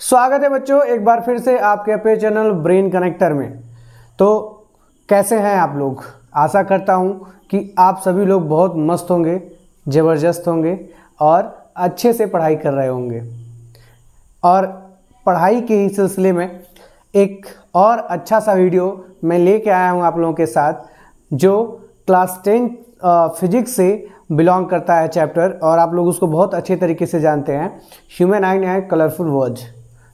स्वागत है बच्चों, एक बार फिर से आपके अपने चैनल ब्रेन कनेक्टर में। तो कैसे हैं आप लोग? आशा करता हूँ कि आप सभी लोग बहुत मस्त होंगे, ज़बरदस्त होंगे और अच्छे से पढ़ाई कर रहे होंगे। और पढ़ाई के ही सिलसिले में एक और अच्छा सा वीडियो मैं लेके आया हूँ आप लोगों के साथ, जो क्लास टेन फिजिक्स से बिलोंग करता है चैप्टर और आप लोग उसको बहुत अच्छे तरीके से जानते हैं। ह्यूमन आइन एंड कलरफुल वर्ल्ड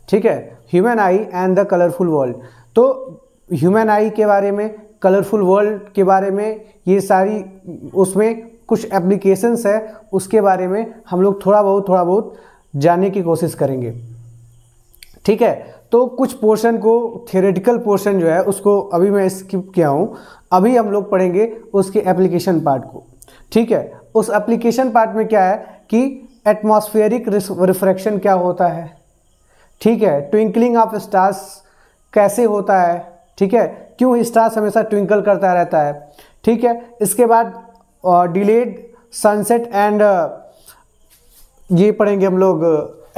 ठीक है? Human eye and the colourful world तो ह्यूमन आई के बारे में कलरफुल वर्ल्ड के बारे में, ये सारी, उसमें कुछ एप्लीकेशंस है, उसके बारे में हम लोग थोड़ा बहुत थोड़ा बहुत जानने की कोशिश करेंगे। ठीक है? तो कुछ पोर्शन को थियोरेटिकल पोर्शन जो है, उसको अभी मैं स्किप किया हूँ। अभी हम लोग पढ़ेंगे उसके एप्लीकेशन पार्ट को। ठीक है? उस एप्लीकेशन पार्ट में क्या है कि एटमॉस्फेरिक रिफ्रैक्शन क्या होता है? ठीक है? ट्विंकलिंग ऑफ़ स्टार्स कैसे होता है? ठीक है? क्यों स्टार्स हमेशा ट्विंकल करता रहता है? ठीक है? इसके बाद डिलेड सनसेट एंड ये पढ़ेंगे हम लोग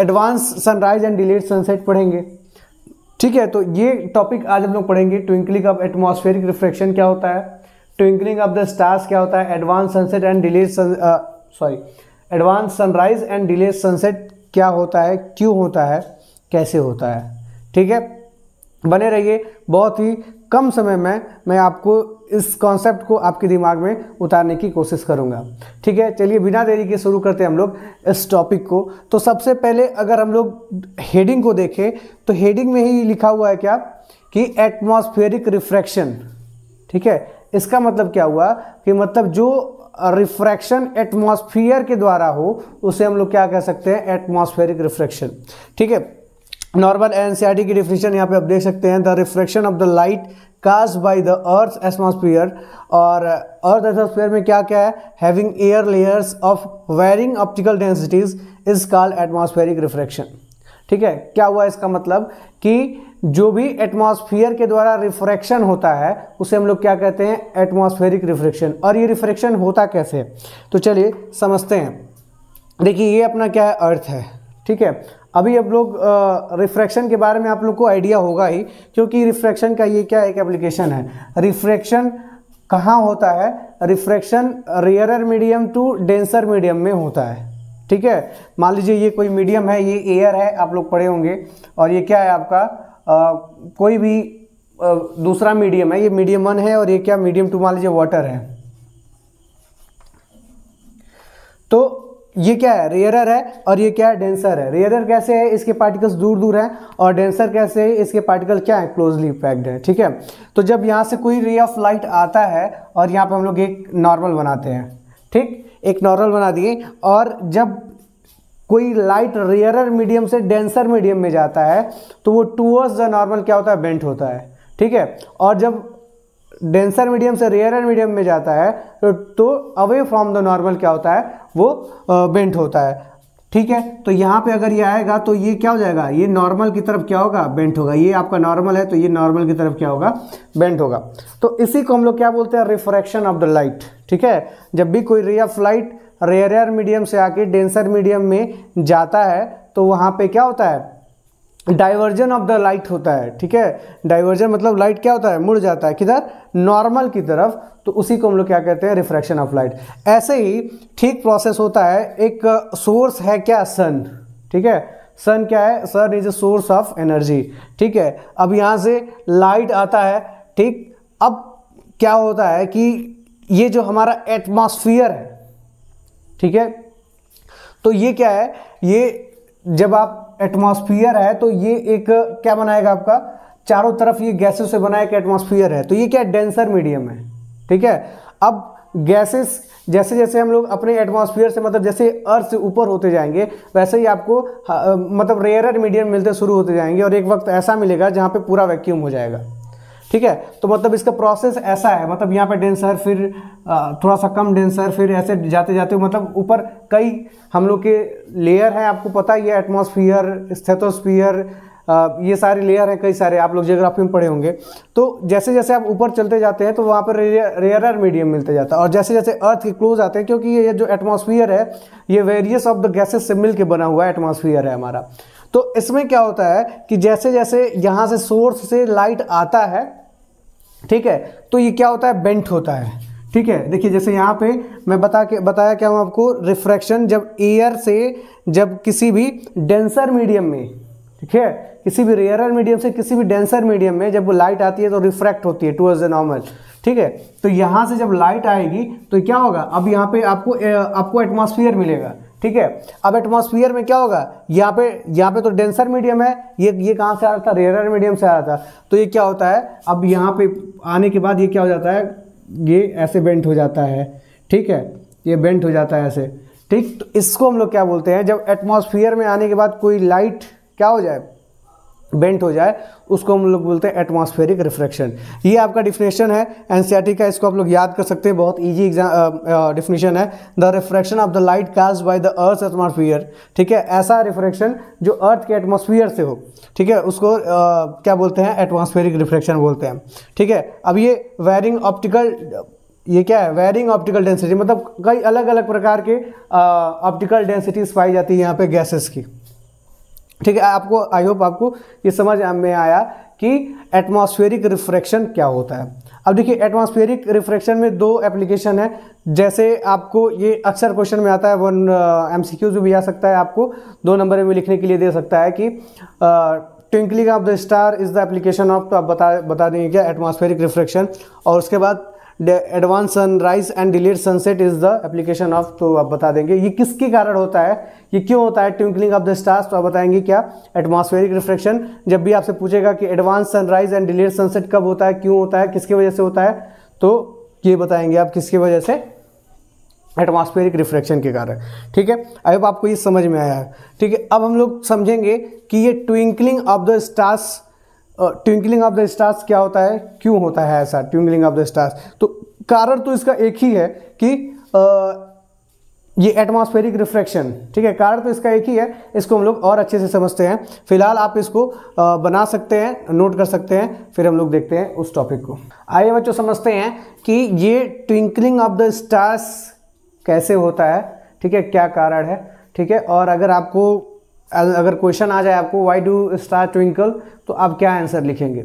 advance sunrise and delayed sunset पढ़ेंगे। ठीक है? तो ये टॉपिक आज हम लोग पढ़ेंगे ट्विंकलिंग ऑफ़ एटमॉस्फेरिक रिफ्लेक्शन क्या होता है? ट्विंकलिंग ऑफ़ द स्टार्स क्या होता है? Advance sunset and delayed sorry advance sunrise and delayed sunset क्या होता है? क्यों होता है? कैसे होता है। ठीक है? बने रहिए। बहुत ही कम समय में मैं आपको इस कॉन्सेप्ट को आपके दिमाग में उतारने की कोशिश करूँगा। ठीक है? चलिए, बिना देरी के शुरू करते हैं हम लोग इस टॉपिक को। तो सबसे पहले अगर हम लोग हेडिंग को देखें तो हेडिंग में ही लिखा हुआ है क्या? कि एटमॉस्फेरिक रिफ्रैक्शन ठीक है? इसका मतलब क्या हुआ? कि मतलब जो रिफ्रैक्शन एटमॉस्फियर के द्वारा हो, उसे हम लोग क्या कह सकते हैं? एटमॉस्फेरिक रिफ्रैक्शन ठीक है? नॉर्मल एनसीआरटी की डिफिनेशन यहाँ पे आप देख सकते हैं the refraction of the light cast by the earth atmosphere और अर्थ एटमॉस्फियर में क्या क्या है? Having air layers of varying optical densities is called atmospheric refraction ठीक है? क्या हुआ इसका मतलब? कि जो भी एटमॉस्फियर के द्वारा रिफ्रैक्शन होता है, उसे हम लोग क्या कहते हैं? एटमॉस्फेरिक रिफ्रैक्शन और ये रिफ्रैक्शन होता कैसे? तो चलिए समझते हैं। देखिए, ये अपना क्या है? अर्थ है। ठीक है? अभी आप लोग रिफ्रैक्शन के बारे में आप लोग को आइडिया होगा ही क्योंकि रिफ्रैक्शन का ये क्या एक एप्लीकेशन है? रिफ्रैक्शन कहाँ होता है? Refraction rarer medium to denser medium में होता है। ठीक है? मान लीजिए ये कोई मीडियम है ये एयर है आप लोग पढ़े होंगे और ये क्या है आपका? आ, कोई भी आ, दूसरा मीडियम है ये मीडियम वन है और ये क्या? मीडियम टू मान लीजिए वाटर है। तो ये क्या है? रेयरर है और ये क्या है? डेंसर है। रेयरर कैसे है? इसके पार्टिकल्स दूर दूर हैं और डेंसर कैसे है? इसके पार्टिकल क्या है? क्लोजली पैक्ड है, ठीक है? तो जब यहाँ से कोई रे ऑफ़ लाइट आता है और यहाँ पे हम लोग एक नॉर्मल बनाते हैं, ठीक? एक नॉर्मल बना दिए और जब कोई लाइट रेयरर मीडियम से डेंसर मीडियम में जाता है तो वो टूवर्ड्स द नॉर्मल क्या होता है? बेंट होता है, ठीक है? और जब डेंसर मीडियम से रेयर मीडियम में जाता है तो, अवे फ्रॉम द नॉर्मल क्या होता है? वो बेंट होता है। ठीक है? तो यहाँ पे अगर ये आएगा तो ये क्या हो जाएगा? ये नॉर्मल की तरफ़ क्या होगा? बेंट होगा। ये आपका नॉर्मल है तो ये नॉर्मल की तरफ़ क्या होगा? बेंट होगा। तो इसी को हम लोग क्या बोलते हैं? रिफ्रैक्शन ऑफ़ द लाइट ठीक है? जब भी कोई रे ऑफ़ लाइट रेयर मीडियम से आके डेंसर मीडियम में जाता है तो वहाँ पे क्या होता है? डाइवर्जन ऑफ़ द लाइट होता है, ठीक है? डाइवर्जन मतलब लाइट क्या होता है? मुड़ जाता है। किधर? नॉर्मल की तरफ़। तो उसी को हम लोग क्या कहते हैं? रिफ्रैक्शन ऑफ़ लाइट ऐसे ही ठीक प्रोसेस होता है। एक सोर्स है क्या? सन ठीक है? सन क्या है? Sun is a source of energy ठीक है? अब यहाँ से लाइट आता है। ठीक? अब क्या होता है कि ये जो हमारा एटमॉस्फियर है, ठीक है? तो ये क्या है? ये जब आप एटमॉस्फियर है तो ये एक, क्या बनाएगा आपका? चारों तरफ़ ये गैसेस से बना एक एटमॉस्फियर है। तो ये क्या डेंसर मीडियम है, ठीक है? अब गैसेस जैसे जैसे हम लोग अपने एटमॉस्फियर से मतलब जैसे अर्थ से ऊपर होते जाएँगे, वैसे ही आपको मतलब रेयर मीडियम मिलते शुरू होते जाएँगे, और एक वक्त ऐसा मिलेगा जहाँ पे पूरा वैक्यूम हो जाएगा। ठीक है? तो मतलब इसका प्रोसेस ऐसा है मतलब यहाँ पे डेंसर फिर थोड़ा सा कम डेंसर फिर ऐसे जाते जाते मतलब ऊपर कई हम लोग के लेयर हैं, आपको पता ही है एटमॉस्फियर स्थेटोस्फियर ये सारे लेयर हैं, कई सारे, आप लोग जियोग्राफी में पढ़े होंगे। तो जैसे जैसे आप ऊपर चलते जाते हैं तो वहाँ पर रेयरर मीडियम मिलते जाता है। और जैसे जैसे अर्थ के क्लोज आते हैं, क्योंकि ये जो एटमोसफियर है, ये वेरियस ऑफ़ द गैसेस से मिल बना हुआ एटमॉस्फियर है हमारा। तो इसमें क्या होता है कि जैसे जैसे यहाँ से सोर्स से लाइट आता है ठीक है? तो ये क्या होता है? बेंट होता है। ठीक है? देखिए, जैसे यहाँ पे मैं बता के, बताया क्या हूँ आपको? रिफ्रैक्शन जब एयर से जब किसी भी डेंसर मीडियम में, ठीक है? किसी भी रेयरर मीडियम से किसी भी डेंसर मीडियम में जब वो लाइट आती है तो रिफ्रैक्ट होती है टूवर्ड्स द नॉर्मल ठीक है? तो यहाँ से जब लाइट आएगी तो क्या होगा? अब यहाँ पे आपको आपको एटमॉस्फेयर मिलेगा। ठीक है? अब एटमॉस्फेयर में क्या होगा? यहाँ पे यहाँ पे तो डेंसर मीडियम है। ये ये कहाँ से आ रहा था? रेयर मीडियम से आ रहा था। तो ये क्या होता है? अब यहाँ पे आने के बाद ये क्या हो जाता है? ये ऐसे बेंट हो जाता है। ठीक है? ये बेंट हो जाता है ऐसे। ठीक? तो इसको हम लोग क्या बोलते हैं? जब एटमॉस्फेयर में आने के बाद कोई लाइट क्या हो जाए? बेंट हो जाए उसको हम लोग बोलते हैं एटमॉस्फेरिक रिफ्रैक्शन ये आपका डिफिनेशन है एनसीईआरटी का इसको आप लोग याद कर सकते हैं बहुत इजी एग्ज़ाम डिफिनेशन है. The refraction of the light cast by the earth atmosphere ठीक है ऐसा रिफ्रैक्शन जो अर्थ के एटमॉस्फियर से हो. ठीक है उसको आ, क्या बोलते हैं? एटमॉस्फेरिक रिफ्लेक्शन बोलते हैं. ठीक है अब ये वेरिंग ऑप्टिकल ये क्या है? वेरिंग ऑप्टिकल डेंसिटी मतलब कई अलग अलग प्रकार के ऑप्टिकल डेंसिटीज पाई जाती है यहाँ पे गैसेस की. ठीक है, आपको आई होप आपको ये समझ में आया कि एटमॉस्फेरिक रिफ्रैक्शन क्या होता है। अब देखिए एटमॉस्फेरिक रिफ्रैक्शन में दो एप्लीकेशन है। जैसे आपको ये अक्सर क्वेश्चन में आता है वन एम सी क्यूज भी आ सकता है आपको। दो नंबर में लिखने के लिए दे सकता है कि twinkling of the star is the application of तो आप बता बता देंगे क्या एटमॉस्फेरिक रिफ्रैक्शन और उसके बाद advance sunrise and delayed sunset is the application of तो आप बता देंगे। ये किसके कारण होता है? ये क्यों होता है? ट्विंकलिंग ऑफ़ द स्टार्स तो आप बताएँगे क्या? एटमॉस्फेरिक रिफ्लेक्शन जब भी आपसे पूछेगा कि advance sunrise and delayed sunset कब होता है, क्यों होता है, किसकी वजह से होता है तो ये बताएँगे आप किसकी वजह से? एटमॉस्फेरिक रिफ्लेक्शन के कारण। ठीक है? होप आपको ये समझ में आया है। ठीक है? अब हम लोग समझेंगे कि ये twinkling of the stars twinkling of the stars क्या होता है? क्यों होता है ऐसा ट्विंकलिंग ऑफ़ द स्टार्स तो कारण तो इसका एक ही है कि uh, ये एटमॉस्फेरिक रिफ्रैक्शन ठीक है? कारण तो इसका एक ही है इसको हम लोग और अच्छे से समझते हैं। फ़िलहाल आप इसको बना सकते हैं नोट कर सकते हैं फिर हम लोग देखते हैं उस टॉपिक को। आइए बच्चों समझते हैं कि ये ट्विंकलिंग ऑफ़ द स्टार्स कैसे होता है ठीक है? क्या कारण है ठीक है? और अगर आपको अगर क्वेश्चन आ जाए आपको वाई डू स्टार ट्विंकल तो आप क्या आंसर लिखेंगे?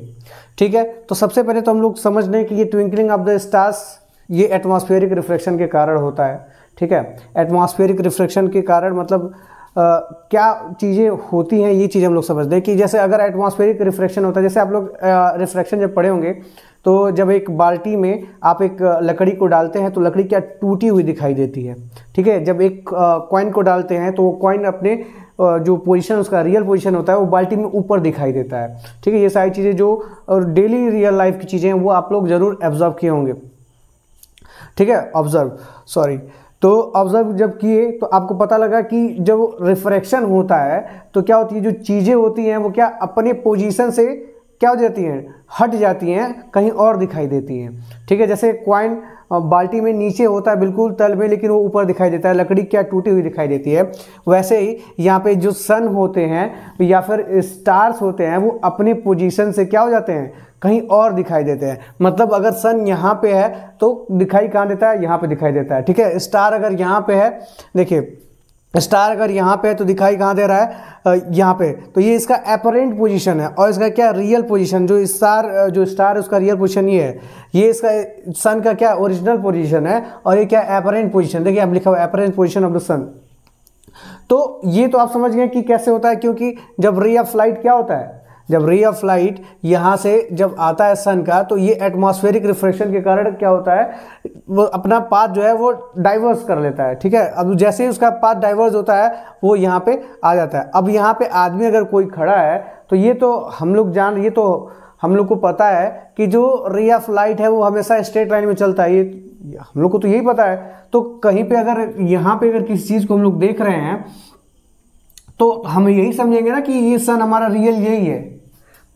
ठीक है? तो सबसे पहले तो हम लोग समझ लें कि ये ट्विंकलिंग ऑफ़ द स्टार्स ये एटमॉस्फेरिक रिफ्लेक्शन के कारण होता है। ठीक है? एटमॉस्फेरिक रिफ्लेक्शन के कारण मतलब आ, क्या चीज़ें होती हैं ये चीज़ हम लोग समझते हैं कि जैसे अगर एटमॉस्फेरिक रिफ्लेक्शन होता है जैसे आप लोग रिफ्लेक्शन जब पढ़े होंगे तो जब एक बाल्टी में आप एक लकड़ी को डालते हैं तो लकड़ी क्या टूटी हुई दिखाई देती है। ठीक है? जब एक कॉइन को डालते हैं तो वो कॉइन अपने जो पोजीशन उसका रियल पोजीशन होता है, वो बाल्टी में ऊपर दिखाई देता है। ठीक है, ये सारी चीज़ें जो, और डेली रियल लाइफ की चीज़ें हैं, वो आप लोग ज़रूर ऑब्ज़र्व किए होंगे। ठीक है ऑब्ज़र्व सॉरी तो ऑब्ज़र्व जब किए तो आपको पता लगा कि जब रिफ्रैक्शन होता है तो क्या होती है, जो चीज़ें होती हैं, वो क्या अपने पोजीशन से क्या हो जाती हैं? हट जाती हैं, कहीं और दिखाई देती हैं। ठीक है, जैसे क्वाइन बाल्टी में नीचे होता है बिल्कुल तल में, लेकिन वो ऊपर दिखाई देता है। लकड़ी क्या टूटी हुई दिखाई देती है। वैसे ही यहाँ पे जो सन होते हैं, या फिर स्टार्स होते हैं, वो अपनी पोजीशन से क्या हो जाते हैं? कहीं और दिखाई देते हैं। मतलब अगर सन यहाँ पे है तो दिखाई कहाँ देता है? यहाँ पे दिखाई देता है। ठीक है स्टार अगर यहाँ पे है, देखिए स्टार अगर यहाँ पे है तो दिखाई कहाँ दे रहा है? यहाँ पे। तो ये इसका एपरेंट पोजीशन है और इसका क्या रियल पोजीशन जो स्टार जो स्टार है, उसका रियल पोजीशन ये है। ये इसका सन का क्या ओरिजिनल पोजीशन है और ये क्या अपरेंट पोजीशन देखिए हम लिखा हुआ apparent position of the sun तो ये तो आप समझ गए कि कैसे होता है, क्योंकि जब रे ऑफ़ लाइट क्या होता है? जब रे ऑफ़ लाइट यहाँ से जब आता है सन का तो ये एटमॉस्फेरिक रिफ्लेक्शन के कारण क्या होता है? वो अपना पाथ जो है, वो डाइवर्स कर लेता है, ठीक है? अब जैसे ही उसका पाथ डाइवर्स होता है, वो यहाँ पे आ जाता है। अब यहाँ पे आदमी अगर कोई खड़ा है तो ये तो हम लोग जान, ये तो हम लोग को पता है कि जो रे ऑफ़ लाइट है, वो हमेशा स्ट्रेट लाइन में चलता है। ये हम लोग को तो यही पता है। तो कहीं पे अगर, यहाँ पे अगर किसी चीज़ को हम लोग देख रहे हैं तो हम यही समझेंगे ना कि ये सन हमारा रियल यही है।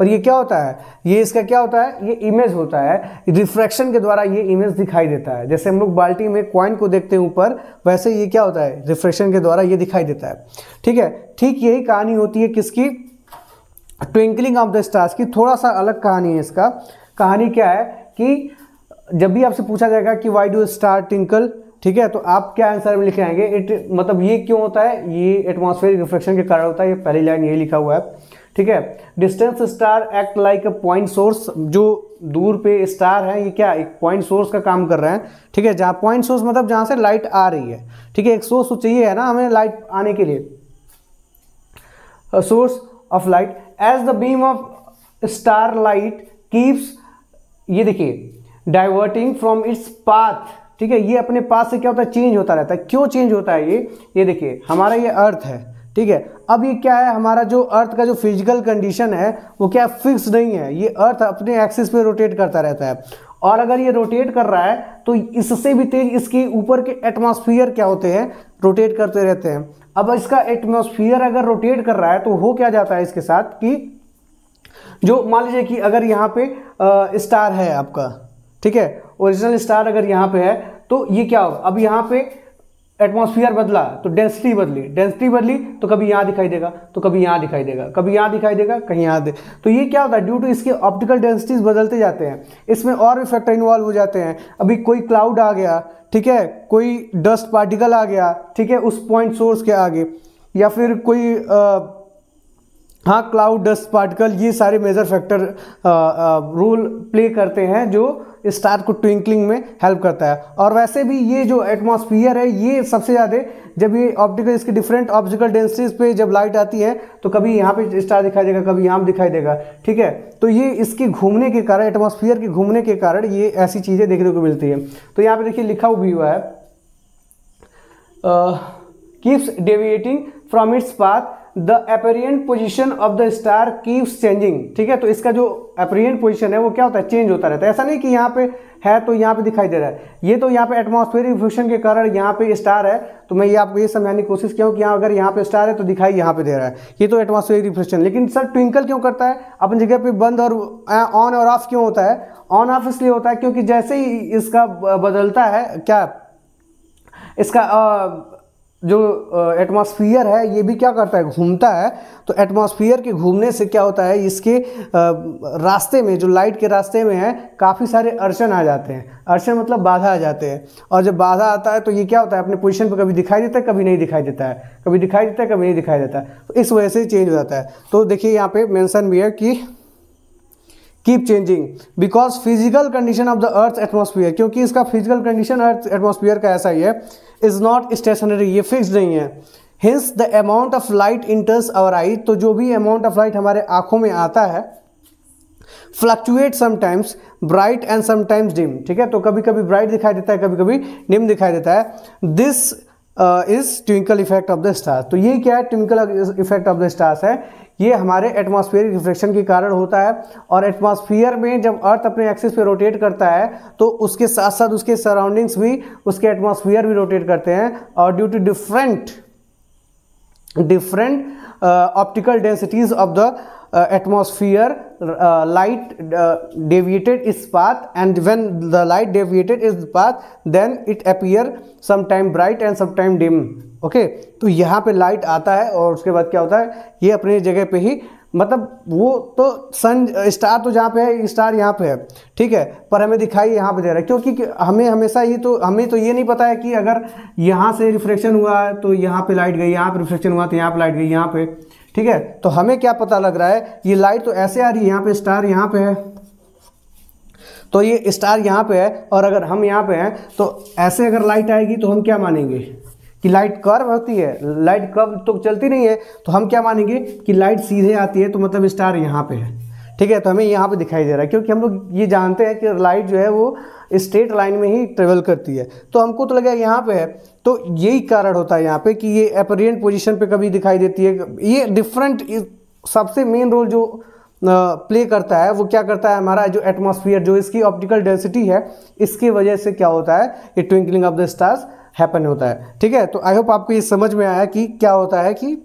पर ये क्या होता है? ये इसका क्या होता है? ये इमेज होता है। रिफ्रैक्शन के द्वारा ये इमेज दिखाई देता है। जैसे हम लोग बाल्टी में क्वाइन को देखते हैं ऊपर, वैसे ये क्या होता है? रिफ्रैक्शन के द्वारा ये दिखाई देता है। ठीक है? ठीक यही कहानी होती है किसकी? ट्विंकलिंग ऑफ़ द स्टार्स की। थोड़ा सा अलग कहानी है इसका। कहानी क्या है कि जब भी आपसे पूछा जाएगा कि वाई डू स्टार ट्विंकल ठीक है? तो आप क्या आंसर में लिखे आएँगे इट मतलब ये क्यों होता है? ये एटमॉस्फेरिक रिफ्लेक्शन के कारण होता है। ये पहली लाइन ये लिखा हुआ है। ठीक है? Distance star act like a point source जो दूर पे स्टार है, ये क्या? एक पॉइंट सोर्स का काम कर रहे हैं, ठीक है? जहाँ पॉइंट सोर्स मतलब जहाँ से लाइट आ रही है, ठीक है? एक सोर्स तो चाहिए है ना हमें लाइट आने के लिए। Source of light as the beam of star light keeps ये देखिए डाइवर्टिंग फ्रॉम इट्स पाथ ठीक है? ये अपने पास से क्या होता है? चेंज होता रहता है। क्यों चेंज होता है ये? ये देखिए, हमारा ये अर्थ है ठीक है? अब ये क्या है? हमारा जो अर्थ का जो फ़िज़िकल कंडीशन है, वो क्या फिक्स नहीं है? ये अर्थ अपने एक्सिस पे रोटेट करता रहता है। और अगर ये रोटेट कर रहा है तो इससे भी तेज इसके ऊपर के एटमॉस्फियर क्या होते हैं? रोटेट करते रहते हैं। अब इसका एटमॉस्फियर अगर रोटेट कर रहा है तो हो क्या जाता है इसके साथ? कि जो मान लीजिए कि अगर यहाँ पे स्टार है आपका, ठीक है? ओरिजिनल स्टार अगर यहाँ पे है तो ये क्या होगा अब यहाँ पे एटमॉस्फियर बदला तो डेंसिटी बदली। डेंसिटी बदली तो कभी यहाँ दिखाई देगा तो कभी यहाँ दिखाई देगा। कभी यहाँ दिखाई देगा कहीं यहाँ दे। तो ये क्या होता है ड्यू टू इसके ऑप्टिकल डेंसिटीज बदलते जाते हैं इसमें और भी फैक्टर इन्वॉल्व हो जाते हैं। अभी कोई क्लाउड आ गया ठीक है कोई डस्ट पार्टिकल आ गया ठीक है उस पॉइंट सोर्स के आगे या फिर कोई आ, हाँ क्लाउड डस्ट पार्टिकल ये सारे मेजर फैक्टर रोल प्ले करते हैं जो स्टार को ट्विंकलिंग में हेल्प करता है। और वैसे भी ये जो एटमॉस्फियर है, ये सबसे ज़्यादा जब ये ऑप्टिकल इसके डिफरेंट ऑप्टिकल डेंसिटीज पे जब लाइट आती है तो कभी यहाँ पे स्टार दिखाई देगा, कभी यहाँ दिखाई देगा, ठीक है? तो ये इसके घूमने के कारण एटमॉस्फियर के घूमने के कारण ये ऐसी चीज़ें देखने को मिलती है। तो यहाँ पर देखिए लिखा भी हुआ है keeps deviating from its path the apparent position of the star keeps changing ठीक है? तो इसका जो अपेरियंट पोजिशन है, वो क्या होता है? चेंज होता रहता है। ऐसा नहीं कि यहाँ पे है तो यहाँ पे दिखाई दे रहा है। ये तो यहाँ पे एटमॉस्फेरिक फ्यूशन के कारण यहाँ पे स्टार है। तो मैं ये आपको ये समझाने की कोशिश किया हूँ कि यहाँ अगर यहाँ पे स्टार है तो दिखाई यहाँ पे दे रहा है। ये तो एटमॉस्फेरिक रिफ्लेक्शन लेकिन सर ट्विंकल क्यों करता है? अपनी जगह पे बंद और ऑन और ऑफ़ क्यों होता है? ऑन ऑफ़ इसलिए होता है क्योंकि जैसे ही इसका बदलता है, क्या? इसका जो एटमॉस्फियर है, ये भी क्या करता है? घूमता है। तो एटमॉस्फियर के घूमने से क्या होता है? इसके रास्ते में, जो लाइट के रास्ते में है, काफ़ी सारे अर्चन आ जाते हैं। अर्चन मतलब बाधा आ जाते हैं। और जब बाधा आता है तो ये क्या होता है? अपने पोजीशन पर कभी दिखाई देता है, कभी नहीं दिखाई देता है। कभी दिखाई देता है, कभी नहीं दिखाई देता है। तो इस वजह से चेंज हो जाता है। तो देखिए, यहाँ पे मैंसन भी है कि keep changing because physical condition of the earth atmosphere क्योंकि इसका फ़िज़िकल कंडीशन अर्थ एटमोसफियर का ऐसा ही है इज़ नॉट स्टेशनरी ये फिक्स नहीं है। Hence the amount of light enters our eye तो जो भी अमाउंट ऑफ़ लाइट हमारे आँखों में आता है fluctuate sometimes bright and sometimes dim ठीक है? तो कभी कभी ब्राइट दिखाई देता है कभी कभी डिम दिखाई देता है। This is twinkle effect of the stars तो ये क्या है? Twinkle effect of the stars है। ये हमारे एटमॉस्फेरिक रिफ्लेक्शन के कारण होता है और एटमॉस्फेयर में जब अर्थ अपने एक्सिस पे रोटेट करता है तो उसके साथ साथ उसके सराउंडिंग्स भी, उसके एटमॉस्फेयर भी रोटेट करते हैं और due to different different optical densities of the atmosphere uh, light uh, deviated its path and when the light deviated its path then it appear sometime bright and sometime dim. Okay? तो यहाँ पे light आता है और उसके बाद क्या होता है? ये अपनी जगह पे ही मतलब वो तो सन स्टार तो जहाँ पे है स्टार यहाँ पे है। ठीक है? पर हमें दिखाई यहाँ पे दे रहा है क्योंकि हमें हमेशा ये तो हमें तो ये नहीं पता है कि अगर यहाँ से रिफ्लेक्शन हुआ है तो यहाँ पे लाइट गई यहाँ पे रिफ्लेक्शन हुआ तो यहाँ पे लाइट गई यहाँ पे। ठीक है? तो हमें क्या पता लग रहा है? ये लाइट तो ऐसे आ रही है, यहाँ पे स्टार यहाँ पे है। तो ये स्टार यहाँ पे है, और अगर हम यहाँ पे हैं तो ऐसे अगर लाइट आएगी तो हम क्या मानेंगे? कि लाइट कर्व होती है। लाइट कर्व तो चलती नहीं है तो हम क्या मानेंगे? कि लाइट सीधे आती है तो मतलब स्टार यहाँ पे है। ठीक है तो हमें यहाँ पे दिखाई दे रहा है, क्योंकि हम लोग ये जानते हैं कि लाइट जो है वो स्ट्रेट लाइन में ही ट्रेवल करती है। तो हमको तो लगा यहाँ पे है तो यही कारण होता है यहाँ पे कि ये अपेरियंट पोजीशन पे कभी दिखाई देती है। ये डिफरेंट सबसे मेन रोल जो प्ले करता है, वो क्या करता है हमारा जो एटमॉस्फेयर जो इसकी ऑप्टिकल डेंसिटी है, इसकी वजह से क्या होता है, ये twinkling of the stars happen होता है। ठीक है तो आई होप आपको ये समझ में आया कि क्या होता है कि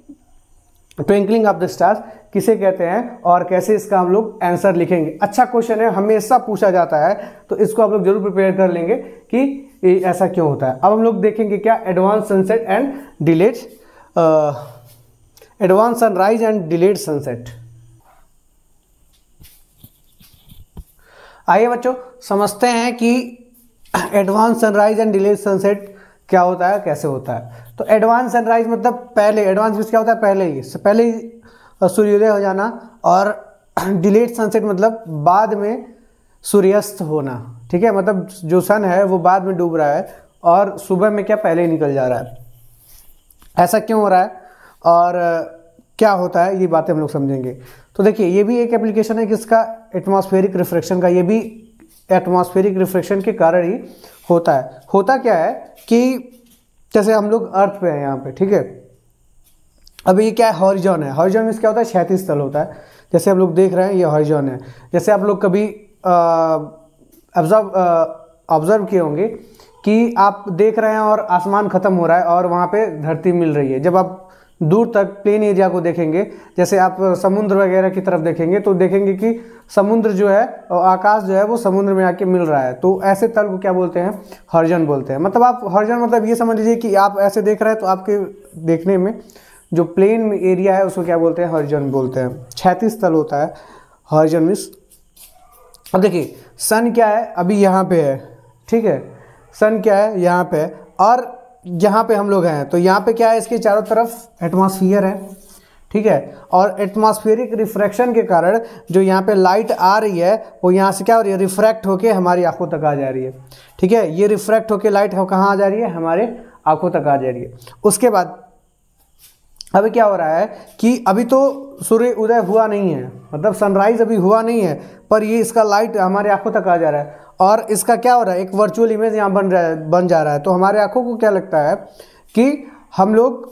ट्विंकलिंग ऑफ़ द स्टार्स किसे कहते हैं और कैसे इसका हम लोग आंसर लिखेंगे। अच्छा क्वेश्चन है, हमेशा पूछा जाता है तो इसको आप लोग ज़रूर प्रिपेयर कर लेंगे कि ऐसा क्यों होता है। अब हम लोग देखेंगे क्या advance sunset and delayed advance sunrise and delayed sunset आइए बच्चों, समझते हैं कि advance sunrise and delayed sunset क्या होता है, कैसे होता है। तो एडवांस सनराइज मतलब पहले एडवांस क्या होता है, पहले ही। पहले ही सूर्योदय हो जाना और डिलेट सनसेट मतलब बाद में सूर्यास्त होना, ठीक है? मतलब जो सन है, वो बाद में डूब रहा है और सुबह में क्या पहले ही निकल जा रहा है। ऐसा क्यों हो रहा है? और क्या होता है, ये बातें हम लोग समझेंगे। तो देखिए, ये भी एक एप्लीकेशन है किसका एटमॉस्फेरिक रिफ्लेक्शन का, ये भी एटमॉस्फेरिक रिफ्लेक्शन के कारण ही होता है। होता क्या है कि जैसे हम लोग अर्थ पे हैं यहाँ पे, ठीक है? अब ये क्या है हॉरिजॉन है? हॉरिजॉन मीन्स क्या होता है? क्षैतिज स्थल होता है। जैसे हम लोग देख रहे हैं, ये हॉरिजॉन है। जैसे आप लोग कभी ऑब्ज़र्व ऑब्ज़र्व किए होंगे कि आप देख रहे हैं और आसमान ख़त्म हो रहा है और वहाँ पे धरती मिल रही है। जब आप दूर तक प्लेन एरिया को देखेंगे, जैसे आप समुद्र वगैरह की तरफ़ देखेंगे तो देखेंगे कि समुद्र जो है, और आकाश जो है, वो समुद्र में आके मिल रहा है। तो ऐसे तल को क्या बोलते हैं? हर्जन बोलते हैं। मतलब आप हर्जन मतलब ये समझ लीजिए कि आप ऐसे देख रहे हैं तो आपके देखने में जो प्लेन एरिया है, उसको क्या बोलते हैं? हर्जन बोलते हैं। छैतीस तल होता है। हर्जन मीन्स अब देखिए सन क्या है? अभी यहाँ पे है। ठीक है? सन क्या है? यहाँ पे है। और यहाँ पे हम लोग हैं। तो यहाँ पे क्या है? इसके चारों तरफ़ एटमॉस्फियर है। ठीक है? और एटमॉस्फेरिक रिफ्रैक्शन के कारण जो यहाँ पे लाइट आ रही है, वो यहाँ से क्या हो रही है? रिफ्रैक्ट होके हमारी आँखों तक आ जा रही है। ठीक है? ये रिफ्रैक्ट होके लाइट हो कहाँ आ जा रही है? हमारे आँखों तक आ जा रही है। उसके बाद अभी क्या हो रहा है कि अभी तो सूर्य उदय हुआ नहीं है मतलब सनराइज अभी हुआ नहीं है, पर ये इसका लाइट हमारे आँखों तक आ जा रहा है। और इसका क्या हो रहा है, एक वर्चुअल इमेज यहाँ बन रहा है, बन जा रहा है। तो हमारे आँखों को क्या लगता है कि हम लोग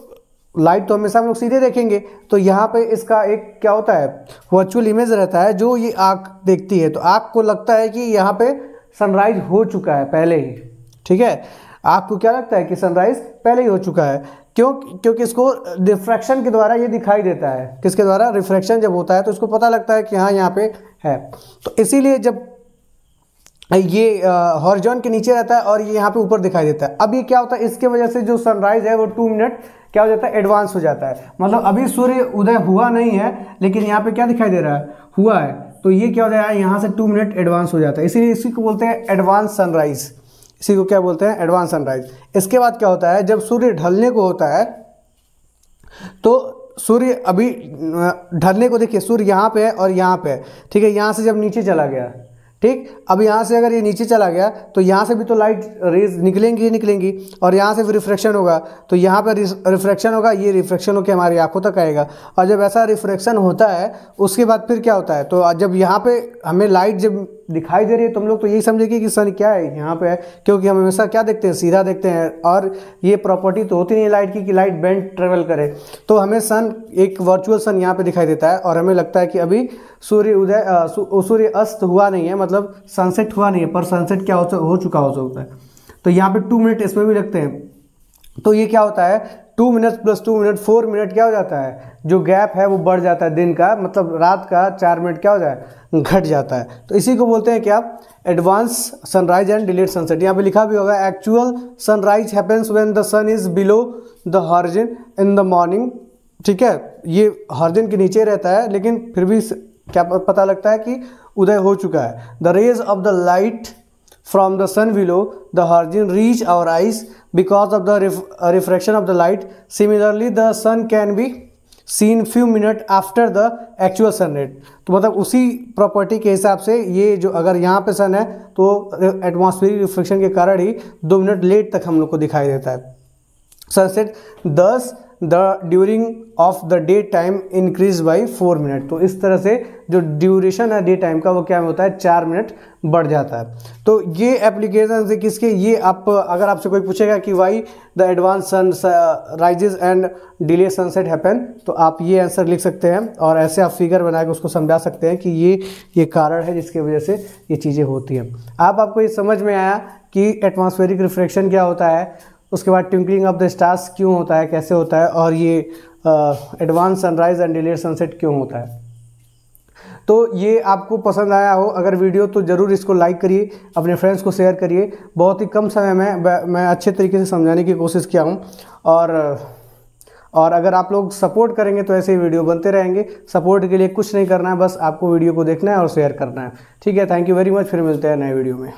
लाइट तो हमेशा हम लोग सीधे देखेंगे तो यहाँ पे इसका एक क्या होता है वर्चुअल इमेज रहता है जो ये आँख देखती है। तो आँख को लगता है कि यहाँ पे सनराइज हो चुका है पहले ही, ठीक है? आँख को क्या लगता है कि सनराइज पहले ही हो चुका है? क्यों क्योंकि इसको रिफ्रैक्शन के द्वारा ये दिखाई देता है। किसके द्वारा? रिफ्रैक्शन जब होता है तो इसको पता लगता है कि हाँ यहाँ पे है। तो इसीलिए जब ये हॉर्जोन के नीचे रहता है और ये यहाँ पे ऊपर दिखाई देता है। अब ये क्या होता है? इसके वजह से जो सनराइज है वो टू मिनट क्या हो जाता है? एडवांस हो जाता है। मतलब अभी सूर्य उदय हुआ नहीं है, लेकिन यहाँ पे क्या दिखाई दे रहा है? हुआ है। तो ये क्या हो जाएगा यहाँ से टू मिनट एडवांस हो जाता है। इसीलिए इसी को बोलते हैं एडवांस सनराइज इसी को क्या बोलते हैं? एडवांस सनराइज इसके बाद क्या होता है? जब सूर्य ढलने को होता है तो सूर्य अभी ढलने को देखिए, सूर्य यहाँ पे है और यहाँ पे है। ठीक है, यहाँ से जब नीचे चला गया ठीक? अब यहाँ से अगर ये नीचे चला गया तो यहाँ से भी तो लाइट रेज निकलेंगी ही निकलेंगी, और यहाँ से भी रिफ्रेक्शन होगा। तो यहाँ पर रिफ्रेक्शन होगा, ये रिफ्रेक्शन होकर हमारी आँखों तक आएगा। और जब ऐसा रिफ्रेक्शन होता है, उसके बाद फिर क्या होता है? तो जब यहाँ पे हमें लाइट जब दिखाई दे रही है तुम लोग तो यही समझेगी कि सन क्या है, यहाँ पे है। क्योंकि हम हमेशा क्या देखते हैं? सीधा देखते हैं। और ये प्रॉपर्टी तो होती नहीं है लाइट की, कि लाइट बैंड ट्रेवल करे। तो हमें सन एक वर्चुअल सन यहाँ पे दिखाई देता है, और हमें लगता है कि अभी सूर्य उदय सूर्य अस्त हुआ नहीं है मतलब सनसेट हुआ नहीं है पर सनसेट क्या हो, चुका हो सकता है। तो यहाँ पे टू मिनट इसमें भी लगते हैं। तो ये क्या होता है? Two minute plus two minute four minute क्या हो जाता है? जो गैप है वो बढ़ जाता है दिन का मतलब रात का चार मिनट क्या हो जाए? घट जाता है। तो इसी को बोलते हैं क्या? Advance sunrise and delayed sunset यहाँ पे लिखा भी होगा actual sunrise happens when the sun is below the horizon in the morning ठीक है? ये हॉर्जिन के नीचे रहता है लेकिन फिर भी क्या पता लगता है कि उदय हो चुका है। The rays of the light from the sun below the horizon reach our eyes because of the refraction of the light similarly the sun can be seen few minute after the actual sunset तो मतलब उसी property के हिसाब से ये जो अगर यहाँ पे सन है तो एटमॉस्फेरिक रिफ्लेक्शन के कारण ही दो मिनट लेट तक हम लोग को दिखाई देता है। Sunset thus the duration of the day time increase by four minute तो इस तरह से जो ड्यूरेशन है डे टाइम का, वो क्या होता है? चार मिनट बढ़ जाता है। तो ये एप्लीकेशन से किसके? ये आप, अगर आपसे कोई पूछेगा कि why the advance sun rises and delay sunset happen तो आप ये आंसर लिख सकते हैं और ऐसे आप फिगर बना के उसको समझा सकते हैं कि ये ये कारण है जिसकी वजह से ये चीज़ें होती हैं। आप, आपको ये समझ में आया कि एटमॉस्फेरिक रिफ्लेक्शन क्या होता है? उसके बाद ट्विंकलिंग ऑफ़ द स्टार्स क्यों होता है, कैसे होता है, और ये advance sunrise and delayed sunset क्यों होता है? तो ये आपको पसंद आया हो, अगर वीडियो तो ज़रूर इसको लाइक करिए, अपने फ्रेंड्स को शेयर करिए। बहुत ही कम समय में मैं अच्छे तरीके से समझाने की कोशिश किया हूँ। और और अगर आप लोग सपोर्ट करेंगे तो ऐसे ही वीडियो बनते रहेंगे। सपोर्ट के लिए कुछ नहीं करना है, बस आपको वीडियो को देखना है और शेयर करना है। ठीक है थैंक यू वेरी मच फिर मिलते हैं नए वीडियो में।